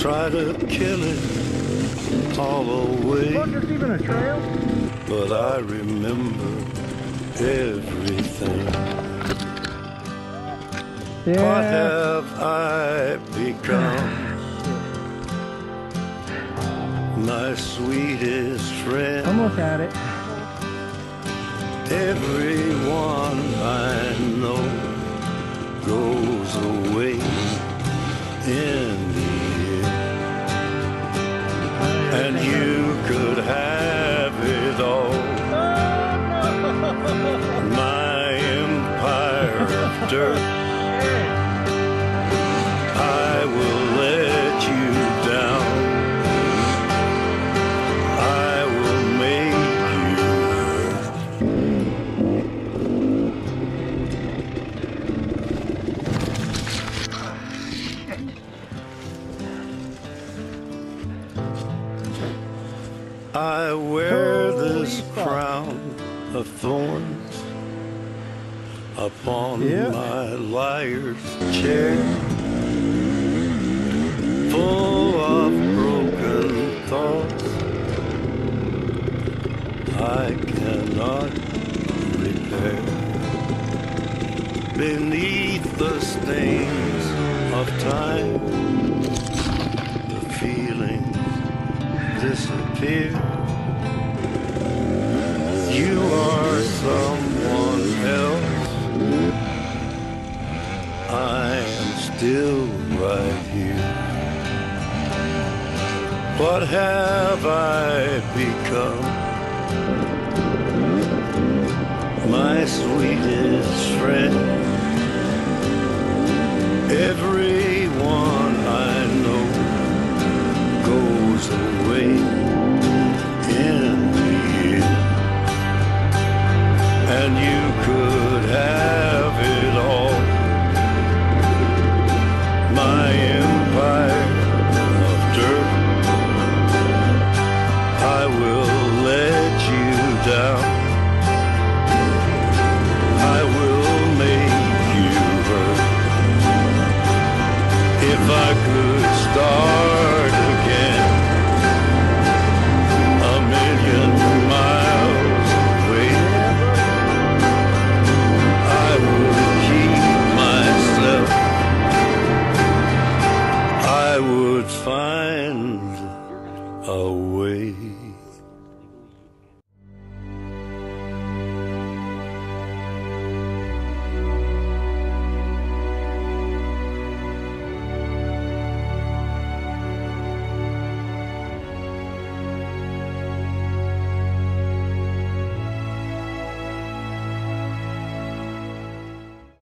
Try to kill it all away. Look, there's even a trail. But I remember everything. What Yeah. have I become? My sweetest friend. Almost at it. Everyone I know goes away in And you could have it all. My empire of dirt. I wear this fuck. crown of thorns upon Yeah. my liar's chair, full of broken thoughts I cannot repair. Beneath the stains of time, the feelings You are someone else. I am still right here. What have I become? My sweetest friend. Everyone away.